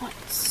points.